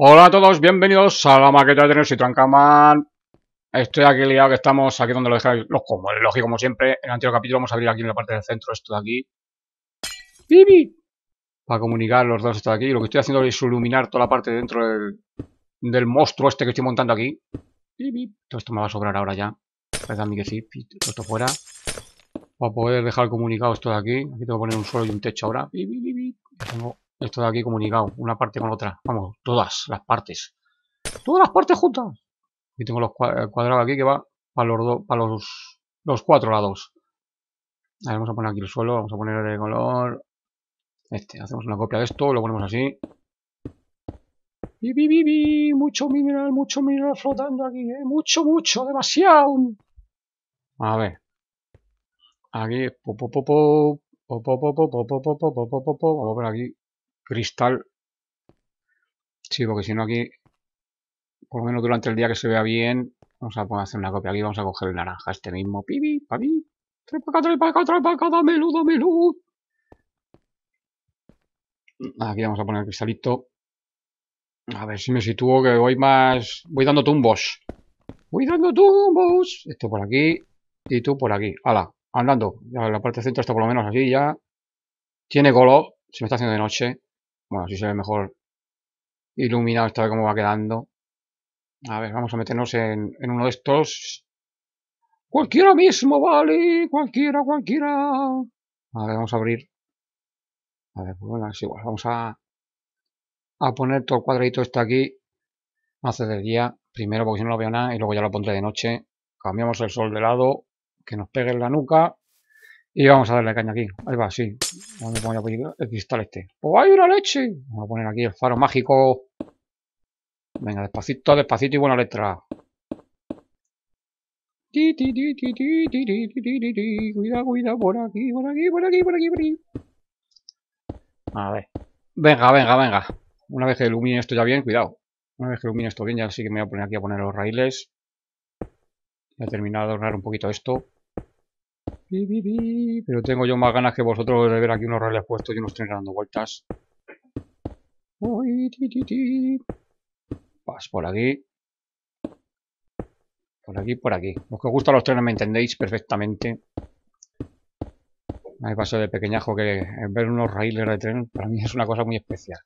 Hola a todos, bienvenidos a la maqueta de Tener Trancaman. Estoy aquí liado que estamos aquí donde lo dejáis, los como lógico como siempre. En el anterior capítulo vamos a abrir aquí en la parte del centro esto de aquí. ¡Bibi! Para comunicar los dos esto de aquí. Lo que estoy haciendo es iluminar toda la parte dentro del, monstruo este que estoy montando aquí. ¡Bibi! Todo esto me va a sobrar ahora ya. Parece a mí que sí. Todo esto fuera. Para poder dejar comunicado esto de aquí. Aquí tengo que poner un suelo y un techo ahora. ¡Bibi, bibi! Tengo esto de aquí comunicado, una parte con otra. Vamos, todas las partes. Todas las partes juntas. Y tengo los cuadrados aquí que va para los, para los, los cuatro lados. A ver, vamos a poner aquí el suelo, vamos a poner de color este. Hacemos una copia de esto, lo ponemos así. Bi, mucho mineral, mucho mineral flotando aquí, ¿eh? Mucho, mucho, demasiado. A ver. Aquí, Vamos a poner aquí cristal. Sí, porque si no aquí, por lo menos durante el día que se vea bien, vamos a poner hacer una copia aquí, vamos a coger el naranja, este mismo, pibi, papi, trae para acá, trae para acá, trae para acá, dame luz. Aquí vamos a poner el cristalito. A ver si me sitúo, que voy más... Voy dando tumbos. Voy dando tumbos. Esto por aquí y tú por aquí. Hala, andando. La parte centro está por lo menos así ya. Tiene color. Se me está haciendo de noche. Bueno, así se ve mejor iluminado esta vez cómo va quedando. A ver, vamos a meternos en, uno de estos. Cualquiera mismo, vale. Cualquiera, cualquiera. A ver, vamos a abrir. A ver, pues bueno, es igual. Vamos a, a poner todo el cuadradito este aquí. Hace de día. Primero porque si no lo veo nada y luego ya lo pondré de noche. Cambiamos el sol de lado. Que nos pegue en la nuca. Y vamos a darle caña aquí. Ahí va, sí. Vamos a poner el cristal este. ¡Oh, hay una leche! Vamos a poner aquí el faro mágico. Venga, despacito, despacito y buena letra. Cuidado, cuidado, por aquí, por aquí, por aquí, por aquí, por aquí. A ver. Venga, venga, venga. Una vez que ilumine esto ya bien, cuidado. Una vez que ilumine esto bien, ya sí que me voy a poner aquí a poner los raíles. Ya he terminado de adornar un poquito esto. Pero tengo yo más ganas que vosotros de ver aquí unos reales puestos y unos trenes dando vueltas. Vas por aquí. Por aquí, por aquí. Los que os gustan los trenes me entendéis perfectamente. Hay paso de pequeñajo que ver unos raíles de tren para mí es una cosa muy especial.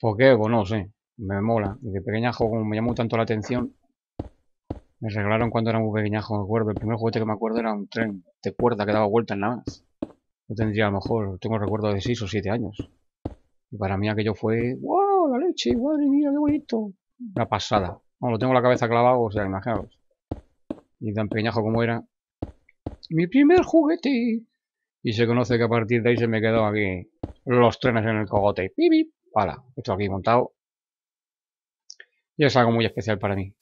¿Por qué? Pues no sé. Me mola. De pequeñajo como me llamó tanto la atención, me regalaron cuando era muy pequeñajo, me acuerdo. El primer juguete que me acuerdo era un tren de cuerda que daba vueltas nada más. Yo tendría a lo mejor, tengo recuerdo de 6 o 7 años. Y para mí aquello fue, ¡wow! La leche, madre mía, qué bonito. Una pasada. No, lo tengo la cabeza clavado, o sea, imaginaos. Y tan pequeñajo como era. Mi primer juguete. Y se conoce que a partir de ahí se me quedó aquí los trenes en el cogote. ¡Pipi! Para, esto aquí montado. Y es algo muy especial para mí.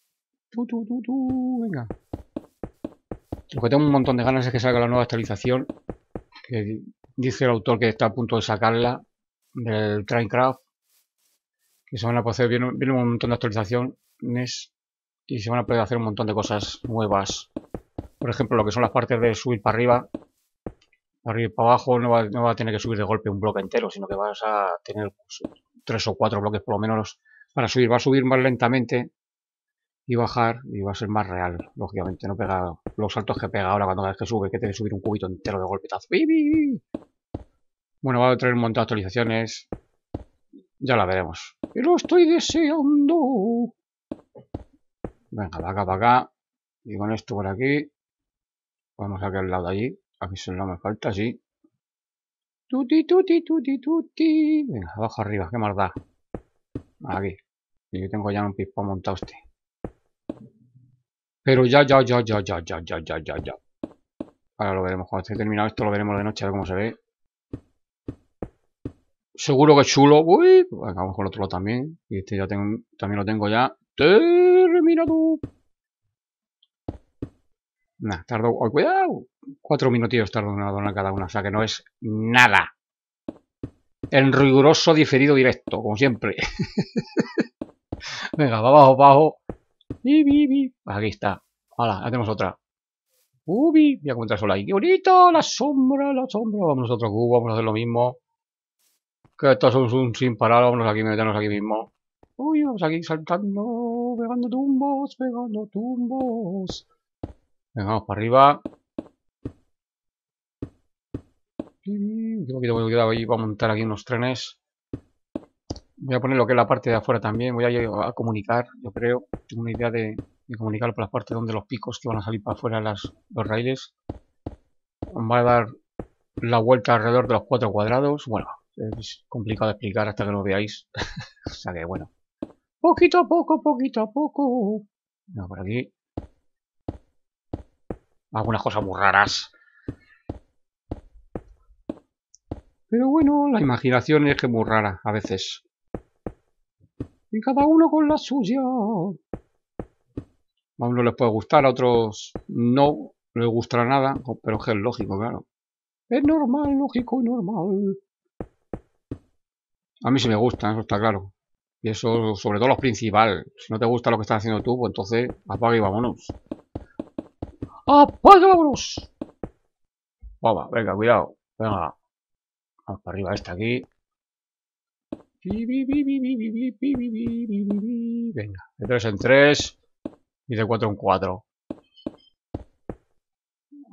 Venga. Lo que tengo un montón de ganas es que salga la nueva actualización. Que dice el autor que está a punto de sacarla. Del Traincraft. Que se van a poder hacer. Viene, un montón de actualizaciones. Y se van a poder hacer un montón de cosas nuevas. Por ejemplo, lo que son las partes de subir para arriba. Para arriba y para abajo no va, no va a tener que subir de golpe un bloque entero, sino que vas a tener pues, tres o cuatro bloques por lo menos para subir. Va a subir más lentamente y bajar y va a ser más real, lógicamente, no pega los saltos que pega ahora cuando cada vez que sube, que tiene que subir un cubito entero de golpetazo. Bueno, va a traer un montón de actualizaciones. Ya la veremos. Y lo estoy deseando. Venga, de acá para acá. Y con esto por aquí. Vamos a al lado de allí. Aquí solo me falta, sí. Tuti, tuti, tuti, tuti. Venga, abajo arriba, qué más da. Aquí. Y yo tengo ya un pispón montado este. Pero ya, ya, ya, ya, ya, ya, ya, ya, ya, ya. Ahora lo veremos. Cuando esté terminado esto lo veremos de noche a ver cómo se ve. Seguro que chulo. Uy, vamos con el otro lado también. Y este ya tengo, también lo tengo ya. Terminado. Nah, tardo. Oh, cuidado. Cuatro minutillos tardo en una cada una. O sea que no es nada. En riguroso diferido directo, como siempre. Venga, va abajo, abajo. Aquí está. Hola, hacemos otra. Ubi, voy a comentar solo ahí. ¡Qué bonito! La sombra, la sombra. Vamos otro cubo, vamos a hacer lo mismo. Que esto es un sin parar, vamos aquí, meternos aquí mismo. Uy, vamos aquí saltando, pegando tumbos, pegando tumbos. Venga, vamos para arriba. Un poquito me quedado ahí para montar aquí unos trenes. Voy a poner lo que es la parte de afuera también. Voy a, comunicar, yo creo. Tengo una idea de, comunicar por la parte donde los picos que van a salir para afuera los raíles. Va a dar la vuelta alrededor de los cuatro cuadrados. Bueno, es complicado de explicar hasta que lo veáis. o sea que bueno. Poquito a poco, poquito a poco. No, por aquí. Algunas cosas muy raras. Pero bueno, la imaginación es que es muy rara a veces. Y cada uno con la suya. A uno les puede gustar, a otros no les gustará nada, pero es lógico, claro. Es normal, lógico y normal. A mí sí me gusta, eso está claro. Y eso, sobre todo lo principal. Si no te gusta lo que estás haciendo tú, pues entonces apaga y vámonos. ¡Apaga y vámonos! Vamos, venga, cuidado. Venga. Vamos para arriba, este aquí. Venga, de 3 en 3 y de 4 en 4.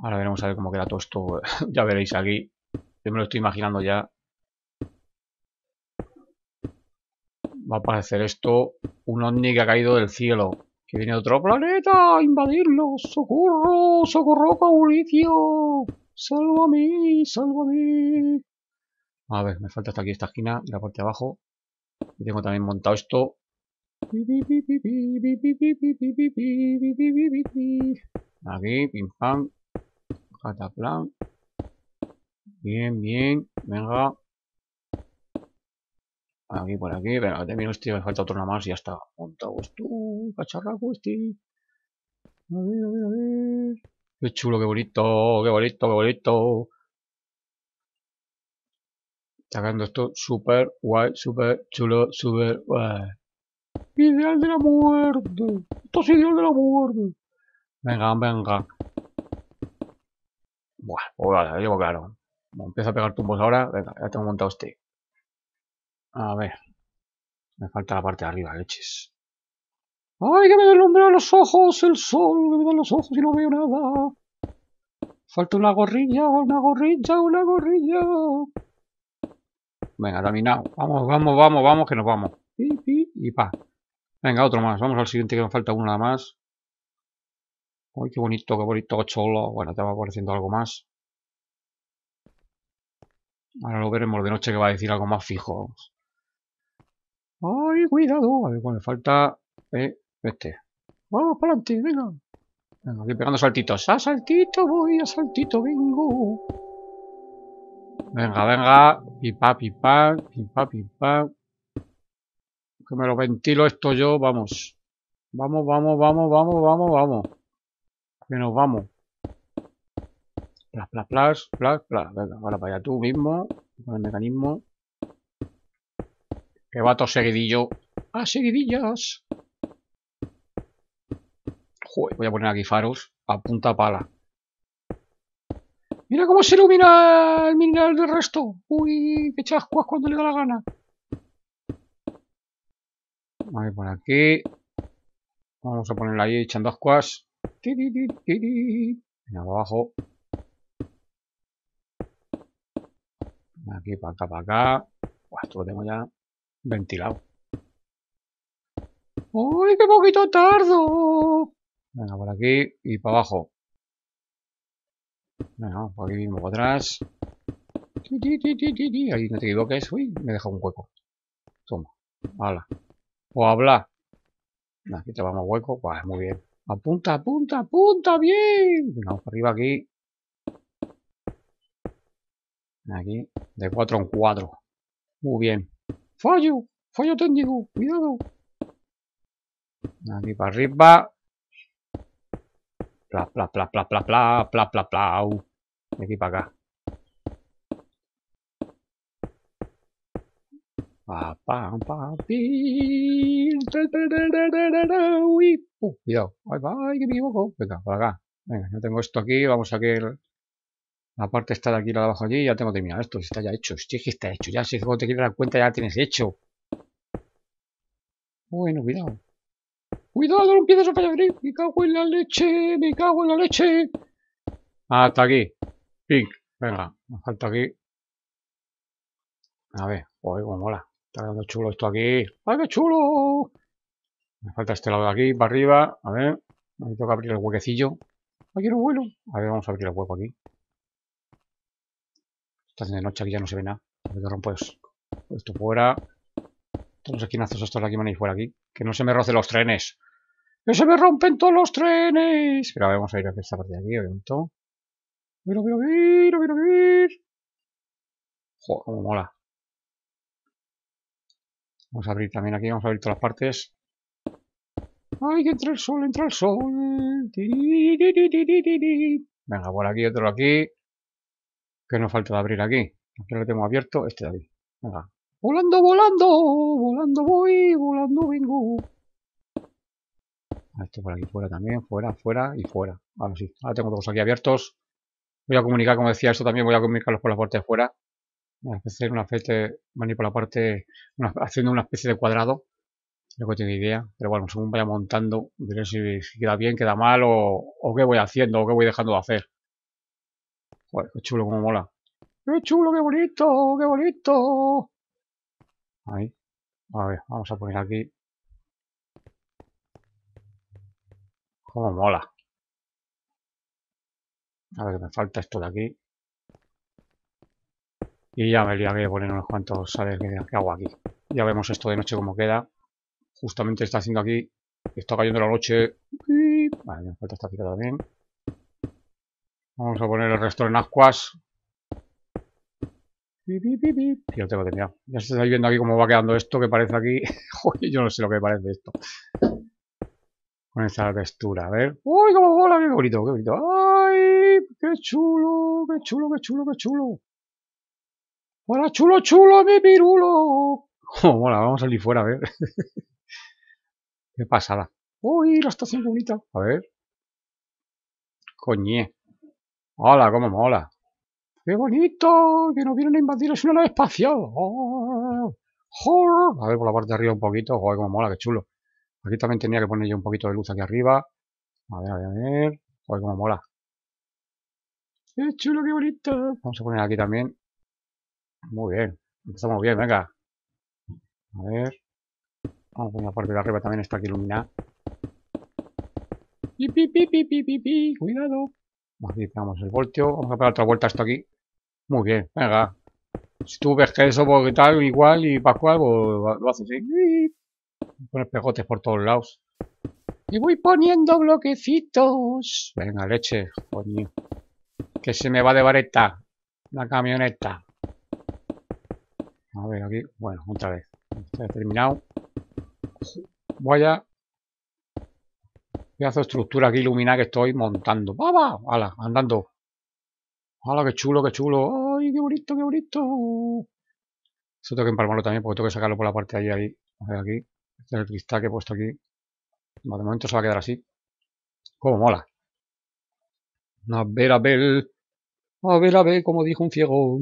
Ahora veremos a ver cómo queda todo esto. ya veréis aquí. Yo me lo estoy imaginando ya. Va a aparecer esto. Un ovni que ha caído del cielo. Que viene de otro planeta a invadirlo. ¡Socorro! ¡Socorro, Mauricio! ¡Sálvame! ¡Sálvame! A ver, me falta hasta aquí esta esquina y la parte de abajo. Y tengo también montado esto. Aquí, pim pam. Cataplan. Bien, bien. Venga. Aquí, por aquí. Venga, termino este. Me falta otro nada más y ya está. Montado esto. Cacharraco este. A ver, a ver, a ver. Qué chulo, qué bonito, qué bonito, qué bonito. Sacando esto súper guay, súper chulo, súper guay. Ideal de la muerte. Esto es ideal de la muerte. Venga, venga. Buah, pues vale, llevo claro. Como empiezo a pegar tumbos ahora, venga, ya tengo montado este. A ver. Me falta la parte de arriba, leches. ¡Ay, que me deslumbra los ojos! El sol, que me da los ojos y no veo nada. Falta una gorrilla, una gorrilla, una gorrilla. Venga, terminado. Vamos, vamos, vamos, vamos, que nos vamos. y pa. Venga, otro más. Vamos al siguiente que nos falta uno nada más. Uy, qué bonito, qué bonito, qué. Bueno, te va apareciendo algo más. Ahora lo veremos de noche que va a decir algo más fijo. Ay, cuidado. A ver, bueno, me falta eh, este. Vamos para adelante, venga. Venga, aquí pegando saltitos. A saltito voy, a saltito vengo. Venga, venga. Pipa, pipa, pipa, pipa. Que me lo ventilo esto yo, vamos. Vamos, vamos, vamos, vamos, vamos, vamos. Que nos vamos. Plas, plas, plas, plas, plas. Venga, ahora para allá tú mismo. Con el mecanismo. Que va todo seguidillo. ¡Ah, seguidillas! Joder, voy a poner aquí faros a punta pala. Mira cómo se ilumina el mineral del resto. Uy, qué chascuas cuando le da la gana. Vale, por aquí. Vamos a ponerla ahí echando ascuas. Venga, abajo. Aquí, para acá, para acá. esto lo tengo ya ventilado. ¡Uy, qué poquito tardo! Venga, por aquí y para abajo. Venga, por aquí mismo para atrás. Ahí no te equivoques. Uy, me deja un hueco. Toma. Hala. O habla. Aquí te vamos hueco. Pues muy bien. Apunta, apunta, apunta. Bien. Venga, vamos para arriba aquí. Aquí. De 4 en 4. Muy bien. Fallo. Fallo técnico. Cuidado. Aquí para arriba. Pla, pla, pla, pla, pla, pla, pla, pla, pla. De aquí para acá. Pa, pa, pa, uh, cuidado. Ay, ay, que me equivoco. Venga, para acá. Venga, ya tengo esto aquí. Vamos a que La parte está de aquí, la de abajo allí, ya tengo terminado esto. Está ya hecho. Es que está hecho. Ya si te quieres dar cuenta ya tienes hecho. Bueno, cuidado. Cuidado, no empieces a fallar. Me cago en la leche, me cago en la leche. Hasta aquí. Pink. Venga, me falta aquí. A ver, uy, cómo mola. Está quedando chulo esto aquí. ¡Ay, qué chulo! Me falta este lado de aquí, para arriba. A ver, me toca abrir el huequecillo. Aquí no vuelo. A ver, vamos a abrir el hueco aquí. Está de noche, aquí ya no se ve nada. Ver, rompo esto fuera. Todos los esquinazos estos de aquí van fuera aquí. Que no se me rocen los trenes. ¡Que se me rompen todos los trenes! Pero vamos a ir a esta parte de aquí, obviamente. Mira, mira, mira, mira, mira. Joder, cómo mola. Vamos a abrir también aquí, vamos a abrir todas las partes. ¡Ay, que entra el sol, entra el sol! Venga, por aquí, otro aquí. ¿Qué nos falta de abrir aquí? Aquí lo tengo abierto, este de aquí. Venga. Volando, volando, volando voy, volando vengo. Esto por aquí fuera también, fuera, fuera y fuera. Ahora sí, ahora tengo todos aquí abiertos. Voy a comunicar, como decía, esto también voy a comunicarlos por la parte de fuera. Voy a hacer una especie, van a ir por la parte, haciendo una especie de cuadrado. No tengo idea, pero bueno, según vaya montando, veré si, queda bien, queda mal o, o, qué voy haciendo o qué voy dejando de hacer. Joder, qué chulo, como mola. ¡Qué chulo, qué bonito, qué bonito! Ahí. A ver, vamos a poner aquí. Cómo mola. A ver, me falta esto de aquí. Y ya me voy a poner unos cuantos, a ver qué, hago aquí. Ya vemos esto de noche cómo queda. Justamente está haciendo aquí. Está cayendo la noche. Vale, me falta esta cita también. Vamos a poner el resto en ascuas. Lo tengo terminado. Ya se está viendo aquí cómo va quedando esto que parece aquí. Yo no sé lo que parece esto. Con esta textura. A ver. ¡Uy, cómo mola! ¡Qué bonito, qué bonito! ¡Ay! ¡Qué chulo! ¡Qué chulo, qué chulo, qué chulo! ¡Hola, chulo, chulo, mi pirulo! Oh, mola, vamos a salir fuera, a ver. qué pasada. ¡Uy, la estación bonita! A ver. Coñé. ¡Hola, cómo mola! ¡Qué bonito! Que nos vienen a invadir, es una nave espacial. ¡Oh! A ver por la parte de arriba un poquito. Joder, cómo mola, qué chulo. Aquí también tenía que poner yo un poquito de luz aquí arriba. A ver, a ver, a ver. Joder, cómo mola. ¡Qué chulo, qué bonito! Vamos a poner aquí también. Muy bien. Empezamos bien, venga. A ver. Vamos a poner la parte de arriba también está aquí iluminada. Pi, pi, pi, pi, pi, pi, Cuidado. Pegamos el voltio. Vamos a pegar otra vuelta a esto aquí. Muy bien, venga. Si tú ves que eso porque tal, igual y Pascual, pues lo haces así. Poner pegotes por todos lados. Y voy poniendo bloquecitos. Venga, leche, coño. Que se me va de vareta. La camioneta. A ver, aquí. Bueno, otra vez. Está terminado. Vaya Pedazo estructura aquí iluminada que estoy montando. ¡Vamos! ¡Hala! Andando. ¡Hala! ¡Qué chulo, qué chulo! ¡Ay, qué bonito, qué bonito! Eso tengo que empalmarlo también porque tengo que sacarlo por la parte de ahí. ahí. A ver, aquí. Este es el cristal que he puesto aquí. de momento se va a quedar así. ¡Cómo mola! A ver, a ver. A ver, a ver, como dijo un ciego.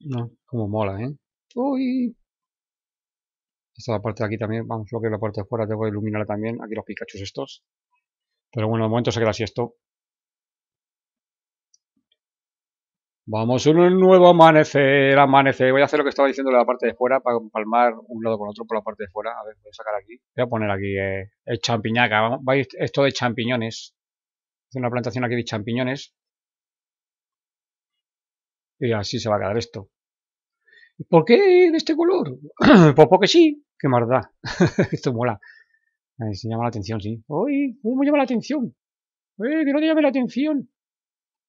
No, como mola, ¿eh? ¡Uy! Esta parte de aquí también, vamos, lo que la parte de fuera, tengo que iluminarla también. Aquí los Pikachus estos. Pero bueno, de momento se queda así esto. Vamos, un nuevo amanecer, amanecer. Voy a hacer lo que estaba diciendo de la parte de fuera para palmar un lado con otro por la parte de fuera. A ver, voy a sacar aquí. Voy a poner aquí eh, el champiñaca. Esto de champiñones. Es una plantación aquí de champiñones. Y así se va a quedar esto. ¿Por qué de este color? pues porque sí. Qué maldad. Esto mola. se llama la atención, sí. ¡Uy! ¿Cómo llama la atención? ¡Eh! ¡Que no te llame la atención!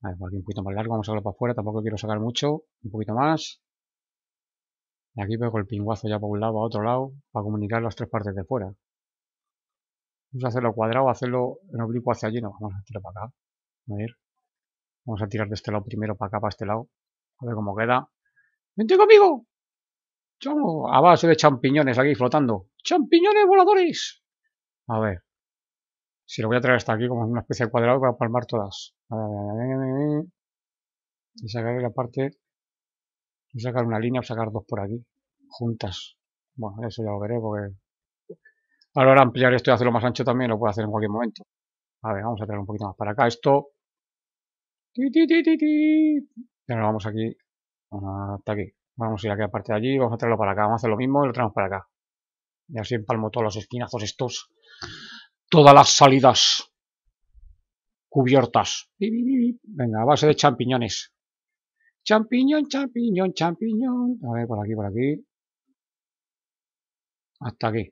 A ver, por aquí un poquito más largo. Vamos a verlo para afuera. Tampoco quiero sacar mucho. Un poquito más. Y aquí pego el pinguazo ya por un lado, a otro lado. Para comunicar las tres partes de fuera. Vamos a hacerlo cuadrado, hacerlo en oblicuo hacia allí. No, vamos a tirar para acá. A ver. Vamos a tirar de este lado primero para acá, para este lado. A ver cómo queda. ¡Vente conmigo! A base de champiñones aquí flotando. ¡Champiñones voladores! A ver. Si lo voy a traer hasta aquí como una especie de cuadrado para palmar todas. Y sacar la parte... Y sacar una línea o sacar dos por aquí. Juntas. Bueno, eso ya lo veré porque... Ahora ampliar esto y hacerlo más ancho también lo puedo hacer en cualquier momento. A ver, vamos a traer un poquito más para acá. Esto... Ti, ti, ti, y ahora vamos aquí. Hasta aquí. Vamos a ir aquí aparte de allí. Vamos a traerlo para acá. Vamos a hacer lo mismo y lo traemos para acá. Y así empalmo todos los esquinazos estos. Todas las salidas cubiertas. Venga, a base de champiñones. Champiñón, champiñón, champiñón. A ver, por aquí, por aquí. Hasta aquí.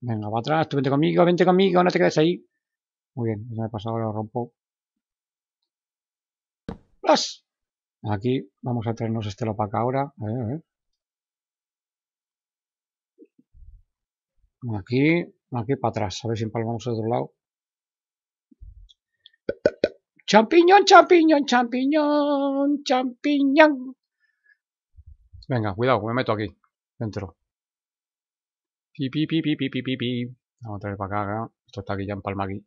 Venga, va atrás, tú vente conmigo, vente conmigo, no te quedes ahí. Muy bien, ya me he pasado, lo rompo. ¡Plus! Aquí vamos a traernos este acá ahora. A ver, a ver. Aquí, aquí para atrás. A ver si empalmamos al otro lado. Champiñón, champiñón, champiñón, champiñón. Venga, cuidado, me meto aquí. Dentro. Pi, pi, pi, pi, pi, pi, pi. Vamos a traer para acá. Esto está aquí ya en palma aquí.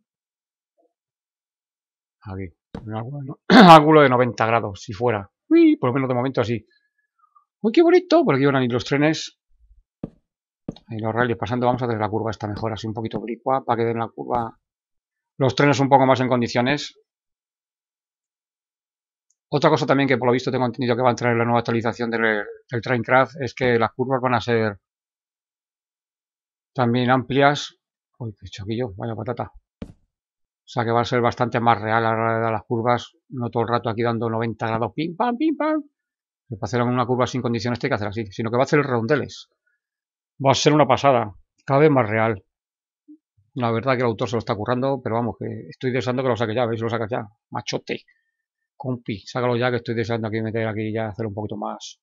Aquí. Ángulo de 90 grados, si fuera. Uy, por lo menos de momento así. Uy, qué bonito. Por aquí van a ir los trenes. Ahí los rallies pasando. Vamos a hacer la curva esta mejor, así un poquito oblicua, para que den la curva los trenes un poco más en condiciones. Otra cosa también que por lo visto tengo entendido que va a entrar en la nueva actualización del, del Traincraft es que las curvas van a ser también amplias. Uy, qué choquillo, vaya patata. O sea que va a ser bastante más real a la hora de dar las curvas. No todo el rato aquí dando 90 grados, pim, pam, pim, pam. Para hacer una curva sin condiciones hay que hacer así. Sino que va a hacer redondeles. Va a ser una pasada. Cada vez más real. La verdad que el autor se lo está currando, pero vamos, que estoy deseando que lo saque ya. ¿Veis? Lo saca ya. Machote. Compi, sácalo ya que estoy deseando aquí meter aquí ya hacer un poquito más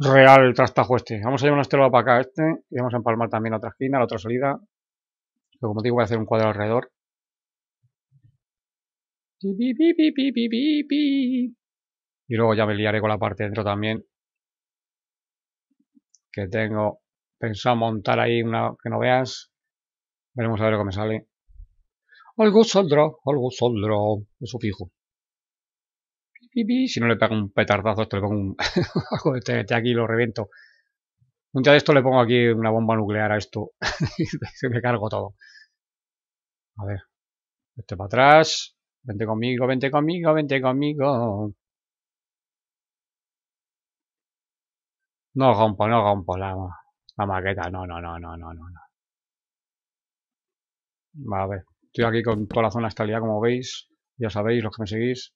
real el trastajo este. Vamos a llevar una estela para acá este y vamos a empalmar también la otra esquina, la otra salida. Pero como digo, voy a hacer un cuadro alrededor. Y luego ya me liaré con la parte de dentro también. Que tengo pensado montar ahí una que no veas. Veremos a ver lo que me sale. Algo saldrá, algo saldrá. Eso fijo. Si no le pego un petardazo, esto le pongo un... algo de este, aquí lo reviento. Un día de esto le pongo aquí una bomba nuclear a esto. Se me cargo todo. A ver. Este para atrás. Vente conmigo, vente conmigo, vente conmigo. No rompo, no rompo la, maqueta. No, no, no, no, no, no. a ver. Estoy aquí con toda la zona de estabilidad, como veis. Ya sabéis, los que me seguís.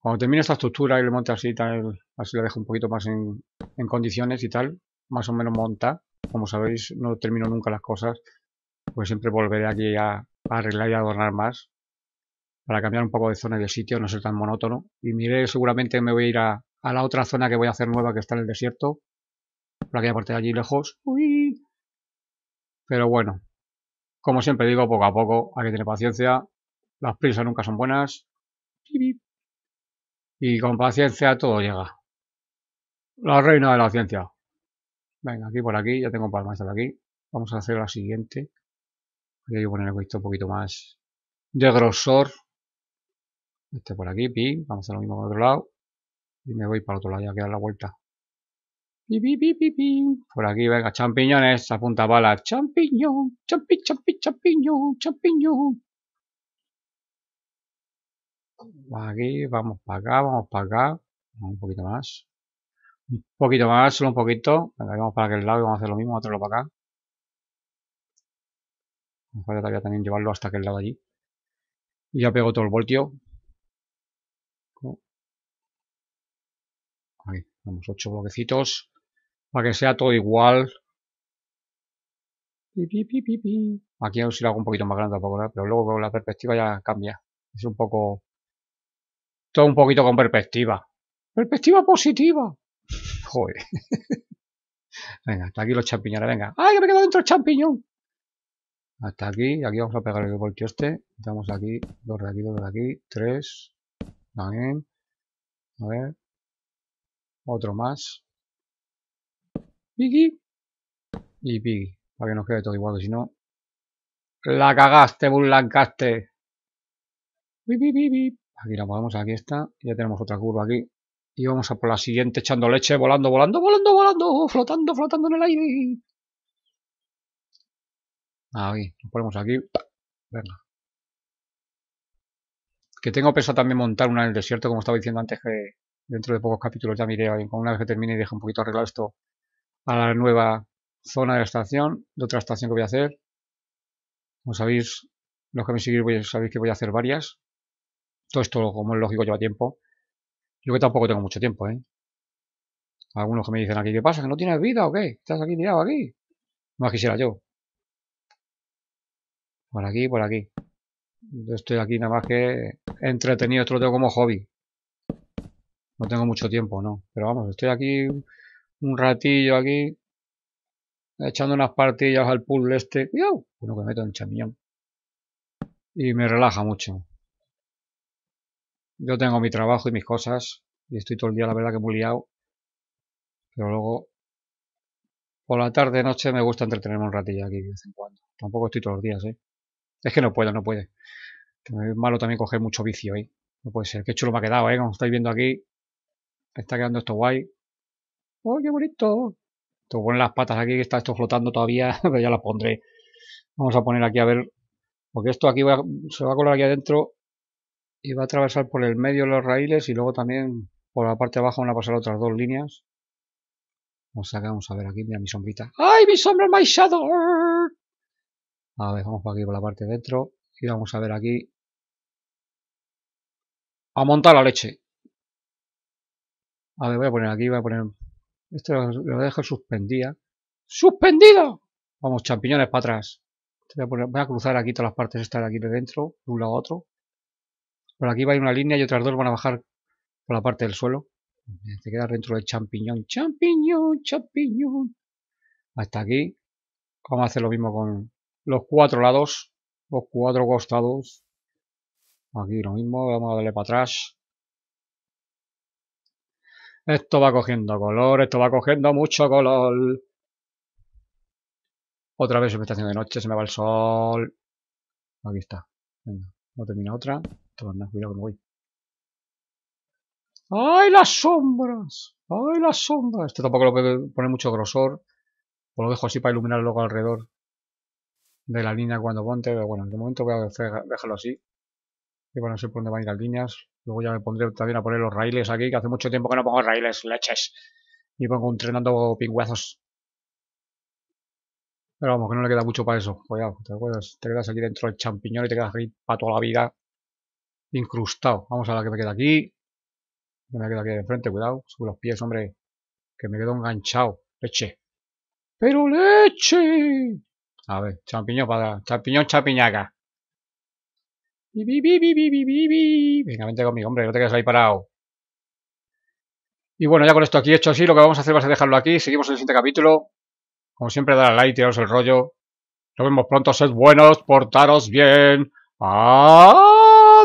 Cuando termine esta estructura y le monte así, tal, así la dejo un poquito más en condiciones y tal, más o menos monta. Como sabéis, no termino nunca las cosas. Pues siempre volveré aquí a arreglar y adornar más para cambiar un poco de zona de sitio, no ser tan monótono. Y miré, seguramente me voy a ir a, la otra zona que voy a hacer nueva, que está en el desierto, por aquella parte de allí lejos. Uy. Pero bueno, como siempre digo, poco a poco hay que tener paciencia. Las prisas nunca son buenas. Y con paciencia todo llega. La reina de la ciencia. Venga, aquí por aquí, ya tengo palmas de aquí. Vamos a hacer la siguiente. Voy a poner esto un poquito más de grosor. Este por aquí, pi, vamos a hacer lo mismo por otro lado. Y me voy para el otro lado, ya queda la vuelta. Pi, pi, pi, pi, pi. Por aquí, venga, champiñones, a punta bala. Champiñón, champi, champi, champiñón, champiñón. Aquí, vamos para acá, vamos para acá. Un poquito más. Un poquito más, solo un poquito. Venga, vamos para aquel lado y vamos a hacer lo mismo, vamos a para acá. Me falta también llevarlo hasta aquel lado allí. Y ya pego todo el voltio. Ahí, vamos, ocho bloquecitos. Para que sea todo igual. Aquí os lo hago un poquito más grande tampoco, pero luego la perspectiva ya cambia. Es un poco... Todo un poquito con perspectiva. Perspectiva positiva. Joder. venga, hasta aquí los champiñones, venga. ¡Ay, que me quedo dentro el champiñón! Hasta aquí, aquí vamos a pegar el voltio este. Estamos aquí, dos de aquí, dos de aquí, tres. También. A ver, otro más. Piggy. Y Piggy. Para que nos quede todo igual, que si no... La cagaste, Lancaster. Aquí la ponemos, aquí está. Ya tenemos otra curva aquí. Y vamos a por la siguiente echando leche, volando, volando, volando, volando, flotando, flotando en el aire. Ahí, nos ponemos aquí. Venga. Que tengo pensado también montar una en el desierto, como estaba diciendo antes, que dentro de pocos capítulos ya miré, una vez que termine y deje un poquito arreglado esto, a la nueva zona de la estación, de otra estación que voy a hacer. Como sabéis, los que me seguís sabéis que voy a hacer varias. Todo esto, como es lógico, lleva tiempo. Yo que tampoco tengo mucho tiempo, ¿eh? Algunos que me dicen aquí, ¿qué pasa? ¿Que no tienes vida o qué? ¿Estás aquí tirado aquí? No quisiera yo. Por aquí, por aquí. Yo estoy aquí nada más que entretenido, esto lo tengo como hobby. No tengo mucho tiempo, ¿no? Pero vamos, estoy aquí un ratillo aquí echando unas partillas al pool este. Cuidado, uno que meto en chamillón. Y me relaja mucho. Yo tengo mi trabajo y mis cosas. Y estoy todo el día, la verdad, que muy liado. Pero luego, por la tarde, noche, me gusta entretenerme un ratillo aquí de vez en cuando. Tampoco estoy todos los días, ¿eh? Es que no puedo, no puede. Es malo también coger mucho vicio ahí. No puede ser. Qué chulo me ha quedado, ¿eh? Como estáis viendo aquí. Está quedando esto guay. ¡Oh, qué bonito! Te ponen las patas aquí, que está esto flotando todavía, pero ya las pondré. Vamos a poner aquí a ver, porque esto aquí se va a colar aquí adentro y va a atravesar por el medio los raíles y luego también por la parte de abajo van a pasar otras dos líneas. Vamos a, a ver aquí, mira mi sombrita. ¡Ay, mi sombra, my shadow! A ver, vamos por aquí por la parte de dentro y vamos a ver aquí. A montar la leche. A ver, voy a poner aquí, voy a poner esto lo, dejo suspendida. ¡Suspendido! Vamos, champiñones para atrás. Voy a, cruzar aquí todas las partes estas de aquí de dentro, de un lado a otro. Por aquí va a ir una línea y otras dos van a bajar por la parte del suelo. Te queda dentro del champiñón. Champiñón, champiñón. Hasta aquí. Vamos a hacer lo mismo con los cuatro lados. Los cuatro costados. Aquí lo mismo. Vamos a darle para atrás. Esto va cogiendo color, esto va cogiendo mucho color. Otra vez se me está haciendo de noche, se me va el sol. Aquí está. Venga, no termina otra. Toma, cuidado que voy. ¡Ay, las sombras! ¡Ay, las sombras! Esto tampoco lo puede poner mucho grosor. Pues lo dejo así para iluminar luego alrededor de la línea cuando ponte. Pero bueno, de momento voy a dejarlo así. Y van a ser por dónde van a ir las líneas. Luego ya me pondré también a poner los raíles aquí, que hace mucho tiempo que no pongo raíles, leches. Y pongo entrenando pingüezos. Pero vamos, que no le queda mucho para eso. Cuidado, te, te quedas aquí dentro del champiñón y te quedas aquí para toda la vida. Incrustado. Vamos a la que me queda aquí. Que me queda aquí de frente, cuidado. Sube los pies, hombre. Que me quedo enganchado. Leche. ¡Pero leche! A ver, champiñón para... Champiñón champiñaca. Venga, vente conmigo, hombre, no te quedes ahí parado. Y bueno, ya con esto aquí hecho así, lo que vamos a hacer va a ser dejarlo aquí. Seguimos en el siguiente capítulo. Como siempre, dar al like, tiraros el rollo. Nos vemos pronto, sed buenos, portaros bien. ¡Ah!